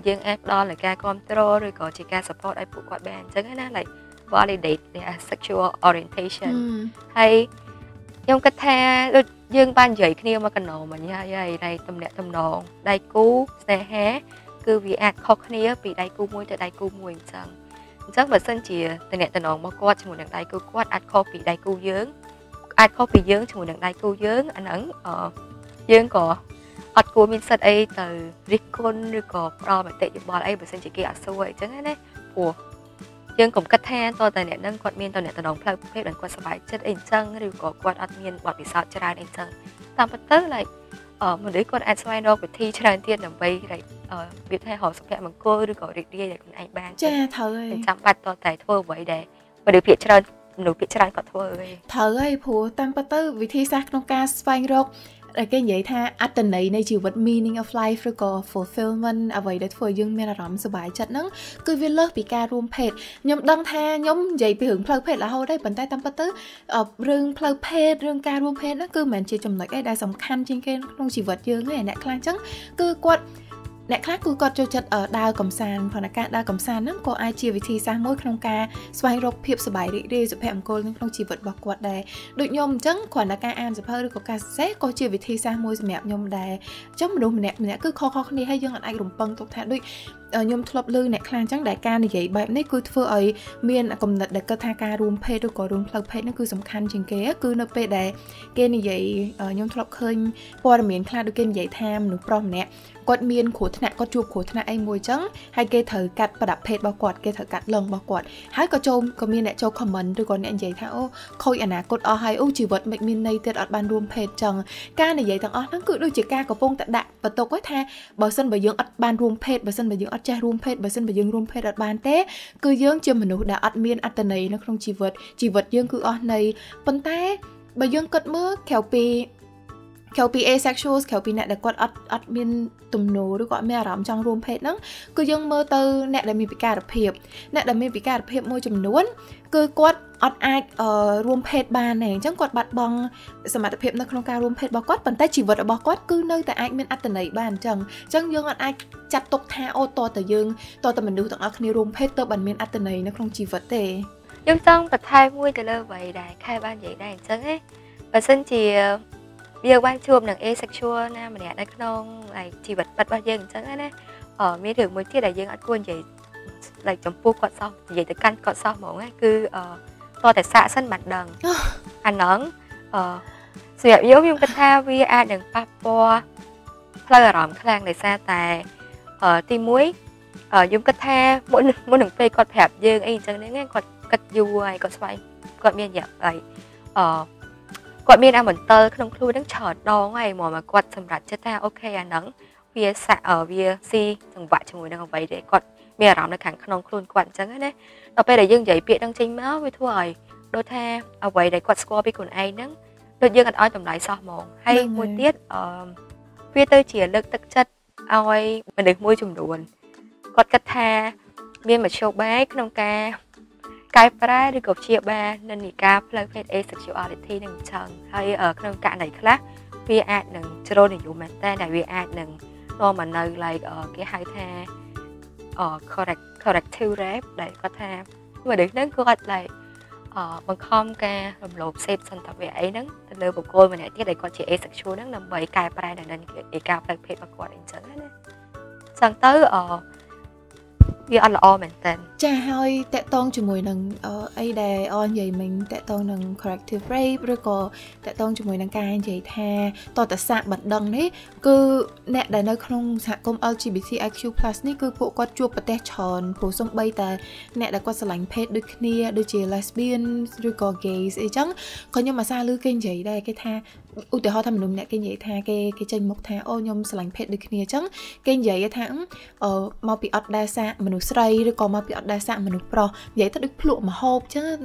យើងអាចផ្ដល់នូវការគ្រប់គ្រងឬក៏ជាការ support ឲ្យពួកគាត់បានអញ្ចឹងណា like validate their sexual orientation ហើយខ្ញុំគិតថាដូចយើងបាននិយាយគ្នាមកកណោមិញហើយហើយទំនាក់ទំនងដៃគូស្នេហា គឺវាអាចខុសគ្នាពីដៃគូមួយទៅដៃគូមួយអញ្ចឹងអញ្ចឹងបើសិនជាតំណែងតំណងរបស់គាត់ជាមួយនឹងដៃគូគាត់អាចខុសពីដៃគូយើងអាចខុសពីយើងជាមួយនឹងដៃគូយើងអាហ្នឹងអឺយើងក៏ អត់គួរមានសិទ្ធអីទៅរិះគន់ឬក៏ផ្ដល់មតិយោបល់អីបើមិនជាគេអត់សួរអីចឹងណាព្រោះយើងកុំគិតថាតើតែអ្នកនឹងគាត់មានតំណែងតំណងផ្លូវភេទដែលគាត់សប្បាយចិត្តអីចឹងឬក៏គាត់អត់មានបទពិសោធន៍ច្រើនអីចឹងតាមពិតទៅ like អឺមនុស្សគាត់អាចស្វែងរកវិធីច្រើនទៀតដើម្បី like អឺវាថារកសុភមង្គលឬក៏រីករាយដែលខ្លួនឯងបានចាត្រូវហើយចាំបាច់តតែធ្វើអ្វីដែលមនុស្សភាគច្រើនមនុស្សភាគច្រើនគាត់ធ្វើហើយត្រូវហើយព្រោះតាមពិតទៅវិធីសាស្ត្រក្នុងការស្វែងរកដែល គេនិយាយថាអត្តន័យនៃជីវិត meaning of life ឬក៏ fulfillment អ្វីដែលធ្វើឲ្យយើងមានអារម្មណ៍សុបាយចិត្តហ្នឹងគឺវាលើសពីការរួមភេទខ្ញុំដឹងថាខ្ញុំនិយាយពីរឿងផ្លូវភេទរហូតដែរប៉ុន្តែតាមពិតទៅរឿងផ្លូវភេទរឿងការរួមភេទហ្នឹងគឺមិនមែនជាចំណុចអីដែលសំខាន់ជាងគេក្នុងជីវិតយើងទេអ្នកខ្លះអញ្ចឹងគឺគាត់ អ្នកខ្លះគឺគាត់ចូលចិត្តដើរកំសាន្តព្រោះតែការដើរកំសាន្តហ្នឹងក៏អាចជាវិធីសាស្ត្រមួយក្នុងការស្វែងរកភាពសុបាយរីករាយសុភមង្គលក្នុងជីវិតរបស់គាត់ដែរដូចខ្ញុំអញ្ចឹងគ្រាន់តែការអានសភៅឬក៏ការសរសេរក៏ជាវិធីសាស្ត្រមួយសម្រាប់ខ្ញុំដែរអញ្ចឹងមនុស្សម្នាក់ម្នាក់គឺខុសៗគ្នាហើយយើងអាចរំពឹងទុកថាដូចខ្ញុំធ្លាប់ឮអ្នកខ្លះអញ្ចឹងដែលការនិយាយបែបនេះគឺធ្វើឲ្យមានគំនិតដែលគិតថាការរួមភេទឬក៏រួមផ្លូវភេទនេះគឺសំខាន់ជាងគេគឺនៅពេលដែលគេនិយាយខ្ញុំធ្លាប់ឃើញព័ត៌មានខ្លះដូចគេនិយាយថាមនុស្សប្រុសម្នាក់គាត់មានគ្រោះថ្នាក់គាត់ជួបគ្រោះថ្នាក់អីមួយចឹងហើយគេត្រូវកាត់ប្រដាប់ភេទរបស់គាត់គេត្រូវកាត់លឹងរបស់គាត់ហើយក៏ចូលក៏មានអ្នកចូល comment ឬក៏អ្នកនិយាយថាអូខូចអនាគតអស់ហើយអូជីវិតមិនមានន័យទៀតអត់បានរួមភេទចឹងការនិយាយទាំងអស់ហ្នឹងគឺដូចជាការកំពុងតែដាក់បន្ទុកហ្នឹងថាបើសិនបើយើងអត់បានរួមភេទបើសិនបើយើងអត់ចេះរួមភេទបើសិនបើយើងរួមភេទអត់បានទេគឺយើងជាមនុស្សដែលអត់មានអត្តន័យនៅក្នុងជីវិតជីវិតយើងគឺអស់ន័យប៉ុន្តែបើយើងគិតមើលក្រៅពី ក្រៅពី asexuals ក្រៅពីអ្នកដែលគាត់អត់អត់មានទំនោរឬក៏អត់មានអារម្មណ៍ចង់រួមភេទហ្នឹងគឺយើងមើលទៅអ្នកដែលមានពិការភាពអ្នកដែលមានពិការភាពមួយចំនួន គឺគាត់អត់អាចរួមភេទបានទេអញ្ចឹងគាត់បាត់បង់សមត្ថភាពនៅក្នុងការរួមភេទរបស់គាត់ប៉ុន្តែជីវិតរបស់គាត់គឺនៅតែអាចមានអត្តន័យបានអញ្ចឹងអញ្ចឹងយើងអត់អាចចាត់ទុកថាអូតតតែយើងតតតែមនុស្សទាំងអស់គ្នារួមភេទទៅបានមានអត្តន័យនៅក្នុងជីវិតទេយើងចង់បន្ថែមមួយទៅលើអ្វីដែលខែបាននិយាយដែរអញ្ចឹងណាបើសិនជា យើងបានជួបនឹង asexual ណាម្នាក់នៅក្នុងជីវិតពិតរបស់យើងអញ្ចឹងណាអឺមានរឿងមួយទៀតដែលយើងអត់គួរនិយាយ like ចំពោះគាត់សោះនិយាយទៅកាន់គាត់សោះហ្មងណាគឺអឺតតែសាកសិនបានដឹងអាហ្នឹងអឺសម្រាប់យើងខ្ញុំគិតថាវាអាចនឹងប៉ះពាល់ផ្លូវអារម្មណ៍ខ្លាំងដោយសារតែអឺទី1ខ្ញុំគិតថាមុនមុននឹងពេលគាត់ប្រាប់យើងអីអញ្ចឹងហ្នឹងគាត់គិតយូរហើយគាត់ស្វែងគាត់មានរយៈពេលអឺ គាត់មានអាមន្ទិលក្នុងខ្លួនហ្នឹងច្រើនដងហើយមកមកគាត់សម្រាប់ចិត្តថាអូខេអាហ្នឹងវាសាក់វាស៊ីចង្វាក់ជាមួយនឹងអ្វីដែលគាត់មានអារម្មណ៍នៅខាងក្នុងខ្លួនគាត់អញ្ចឹងណាដល់ពេលដែលយើងនិយាយពាក្យហ្នឹងចេញមកវាធ្វើឲ្យដូចថាអ្វីដែលគាត់ស្គាល់ពីខ្លួនឯងហ្នឹងដូចយើងអត់ឲ្យតម្លៃសោះហ្មងហើយមួយទៀតអឺវាទៅជាលើកទឹកចិត្តឲ្យមនុស្សមួយចំនួនគាត់គិតថាមានមធ្យោបាយក្នុងការ កែប្រែឬក៏ព្យាបាលនិន្នាការផ្លូវភេទ asexuality នឹងអញ្ចឹងហើយក្នុងករណីខ្លះវាអាចនឹងជ្រុលនិយមមែនតើដែលវាអាចនឹងនាំមកនៅ like គេហៅថា correct corrective rape ដែលគាត់ថាមនុស្សហ្នឹងគាត់ like បង្ខំការរំលោភសេពសន្តិវៈអីហ្នឹងទៅលើបុគ្គលម្នាក់ទៀតដែលគាត់ជា asexual ហ្នឹងដើម្បីកែប្រែនៅនឹងឯកាផ្លូវភេទរបស់គាត់អញ្ចឹងណាចឹងទៅអ វាអត់ល្អមែនតើចាហើយតកតងជាមួយនឹងអីដែលអននិយាយមិញតកតងនឹង corrective rape ឬក៏តកតងជាមួយនឹងការនិយាយថាតតសាកបណ្ដឹងនេះគឺអ្នកដែលនៅក្នុងសហគមន៍ LGBTIQ+ នេះគឺពួកគាត់ជួបប្រទេសច្រើនព្រោះសំបីតែអ្នកដែលគាត់ស្រឡាញ់ភេទដូចគ្នាដូចជា lesbian ឬក៏ gays អីចឹងក៏ខ្ញុំអាសាឮគេនិយាយដែរគេថា ឧទាហរណ៍ថាមនុស្សម្នាក់គេនិយាយថាគេគេចេញមុខថាអូខ្ញុំស្រឡាញ់ភេទដូចគ្នាអញ្ចឹងគេនិយាយថាអឺមកពីអត់ដែលសាកមនុស្សស្រីឬក៏មកពីអត់ដែលសាកមនុស្សប្រុសនិយាយទៅដូចភ្លក់មហូបអញ្ចឹង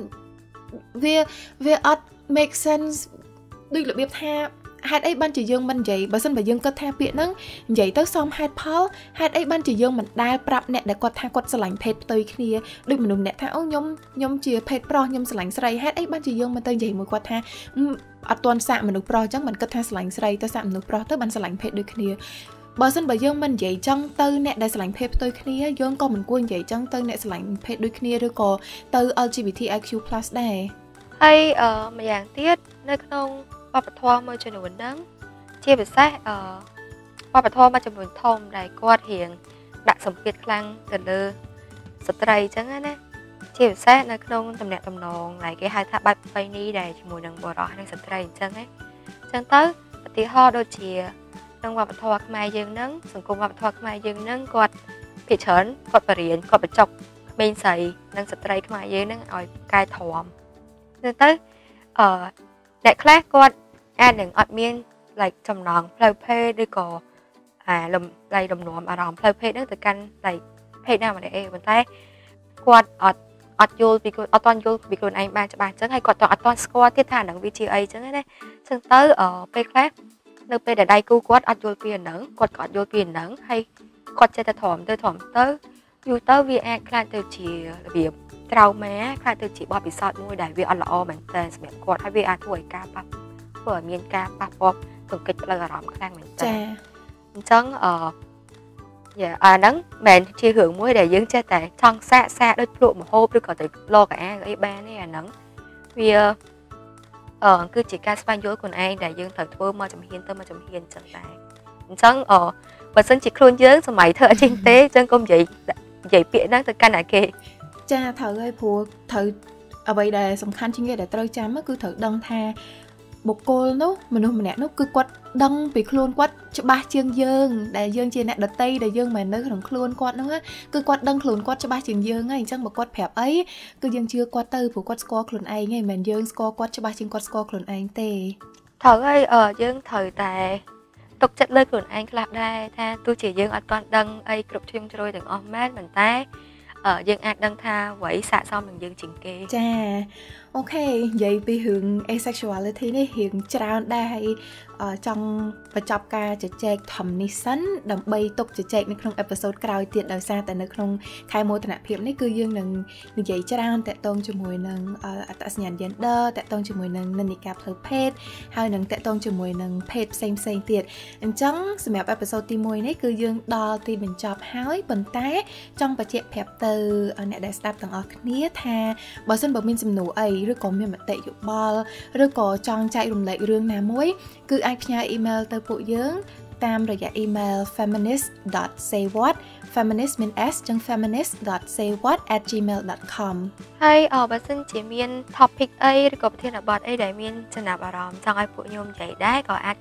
វាវាអត់ make sense ដូចរបៀបថា ហេតុអីបានជាយើងមិននិយាយបើសិនបើយើងគិតថាពាក្យហ្នឹងនិយាយទៅសមហេតុផលហេតុអីបានជាយើងមិនដែលប្រាប់អ្នកដែលគាត់ថាគាត់ស្រឡាញ់ភេទផ្ទុយគ្នាដូចមនុស្សម្នាក់ថាអូខ្ញុំខ្ញុំជាភេទប្រុសខ្ញុំស្រឡាញ់ស្រីហេតុអីបានជាយើងមិនទៅនិយាយមួយគាត់ថាអត់ទាន់សាកមនុស្សប្រុសអញ្ចឹងមិនគិតថាស្រឡាញ់ស្រីទៅសាកមនុស្សប្រុសទៅបានស្រឡាញ់ភេទដូចគ្នាបើសិនបើយើងមិននិយាយចឹងទៅអ្នកដែលស្រឡាញ់ភេទផ្ទុយគ្នាយើងក៏មិនគួរនិយាយចឹងទៅអ្នកស្រឡាញ់ភេទដូចគ្នាឬក៏ទៅ LGBTIQ+ ដែរហើយអឺម្យ៉ាងទៀតនៅក្នុង វប្បធម៌មួយចំនួនហ្នឹងជាពិសេសអឺវប្បធម៌មួយចំនួនធំដែលគាត់រៀងដាក់សម្ពាធខ្លាំងទៅលើស្ត្រីអញ្ចឹងណាជាពិសេសនៅក្នុងតំណែងតំណងដែលគេហៅថាបែបប្រពៃណីដែលជាមួយនឹងបុរសនិងស្ត្រីអញ្ចឹងណាអញ្ចឹងទៅឧទាហរណ៍ដូចជាក្នុងវប្បធម៌ខ្មែរយើងហ្នឹងសង្គមវប្បធម៌ខ្មែរយើងហ្នឹងគាត់ភាគច្រើនគាត់បរៀនគាត់បញ្ចុកក្មេងស្រីនិងស្ត្រីខ្មែរយើងហ្នឹងឲ្យកែធំទៅទៅអឺអ្នកខ្លះគាត់ អាចនឹងអត់មាន like ចំណងផ្លូវភេទឬក៏អាលំ like លំនាំអារម្មណ៍ផ្លូវភេទហ្នឹងទៅកាន់ like ភេទណាម្នាក់ឯងប៉ុន្តែគាត់អត់អត់យល់ពីខ្លួនអត់តន់យល់ពីខ្លួនឯងបានច្បាស់អញ្ចឹងហើយគាត់អត់តន់ស្គាល់ទៀតថាហ្នឹងវាជាអីអញ្ចឹងណាអញ្ចឹងទៅពេលខ្លះនៅពេលដែលដៃគូគាត់អត់យល់ពីហ្នឹងគាត់ក៏អត់យល់ពីហ្នឹងហើយគាត់ចេះតែធំទៅធំទៅយូរទៅវាអាចខ្លាចទៅជារបៀបត្រៅម៉ាខ្លាចទៅជាបទពិសោធន៍មួយដែលវាអត់ល្អមែនតើសម្រាប់គាត់ហើយវាអាចធ្វើឲ្យការប៉ះ ធ្វើឲ្យមានការប៉ះពាល់ទង្គិចផ្លូវអារម្មណ៍ខ្លាំងមែនតើចាអញ្ចឹងអឺយ៉ាអាហ្នឹងមិនជារឿងមួយដែលយើងចេះតែចង់សាកសាកដូចភ្លក់មហូបឬក៏ទៅលកអាអីបានទេអាហ្នឹងវាអឺគឺជាការស្វែងយល់ខ្លួនឯងដែលយើងត្រូវធ្វើមកចំហៀនទៅមកចំហៀនអញ្ចឹងដែរអញ្ចឹងអឺបើសិនជាខ្លួនយើងសម័យធ្វើអត់ចេញទេអញ្ចឹងកុំនិយាយនិយាយពាក្យហ្នឹងទៅកាន់តែគេចាត្រូវហើយព្រោះត្រូវអ្វីដែលសំខាន់ជាងគេដែលត្រូវចាំគឺត្រូវដឹងថា បុគ្គលនោះមនុស្សម្នាក់នោះគឺគាត់ដឹងពីខ្លួនគាត់ច្បាស់ជាងយើងដែលយើងជាអ្នកដតីដែលយើងមិននៅក្នុងខ្លួនគាត់នោះគឺគាត់ដឹងខ្លួនគាត់ច្បាស់ជាងយើងហើយអញ្ចឹងបើគាត់ប្រាប់អីគឺយើងជឿគាត់ទៅព្រោះគាត់ស្គាល់ខ្លួនឯងហើយមិនមែនយើងស្គាល់គាត់ច្បាស់ជាងគាត់ស្គាល់ខ្លួនឯងទេត្រូវហើយយើងត្រូវតែទុកចិត្តលើខ្លួនឯងខ្លះដែរថាទោះជាយើងអត់ទាន់ដឹងអីគ្រប់ជ្រុងជ្រោយទាំងអស់មែនប៉ុន្តែយើងអាចដឹងថាអ្វីស័ក្តិសមនឹងយើងជាងគេចា អូខេនិយាយពីរឿង asexuality នេះរៀងច្រើនដែរហើយ ចង់បញ្ចប់ការជជែកធំនេះសិនដើម្បីទុកជជែកនៅក្នុងអេពីសូតក្រោយទៀតដោយសារតែនៅក្នុងខែមោទនភាពនេះគឺយើងនឹងនិយាយច្រើនតាក់ទងជាមួយនឹងអត្តសញ្ញាណ gender តាក់ទងជាមួយនឹងនិន្នាការផ្លូវភេទហើយនឹងតាក់ទងជាមួយនឹងភេទផ្សេងផ្សេងទៀតអញ្ចឹងសម្រាប់អេពីសូតទី1នេះគឺយើងដល់ទីបញ្ចប់ហើយប៉ុន្តែចង់បញ្ជាក់ប្រាប់ទៅអ្នកដែលស្ដាប់ទាំងអស់គ្នាថាបើសិនបើមានសំណួរអីឬក៏មានមតិយោបល់ឬក៏ចង់ចែករំលែករឿងណាមួយគឺអាចផ្ញើអ៊ីមែលទៅពួកយើងតាមរយៈអ៊ីមែល feminist.saywhat feminist មាន s ចឹង feminist.saywhat@gmail.com ហើយអបើសិនជាមាន topic អីឬក៏ប្រធានបទអីដែលមានចំណាប់អារម្មណ៍ចង់ឲ្យពួកខ្ញុំនិយាយដែរក៏អាច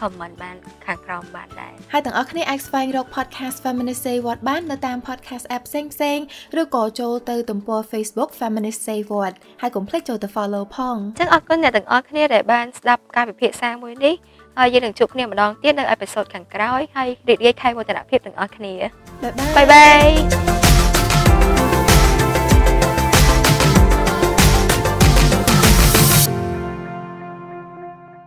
comment បានខាងក្រោមបានដែរហើយទាំងអស់គ្នាអាចស្វែងរក podcast Feminist Say What បាននៅតាម podcast app ផ្សេងផ្សេងឬក៏ចូលទៅទំព័រ Facebook Feminist Say What ហើយកុំភ្លេចចូលទៅ follow ផងអញ្ចឹងអរគុណអ្នកទាំងអស់គ្នាដែលបានស្ដាប់ការពិភាក្សាមួយនេះ ហើយយើងនឹងជួបគ្នាម្ដងទៀតនៅអេពីសូតខាងក្រោយហើយរីករាយខែមោទនភាពទាំងអស់គ្នាបាយបាយ